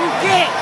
you get?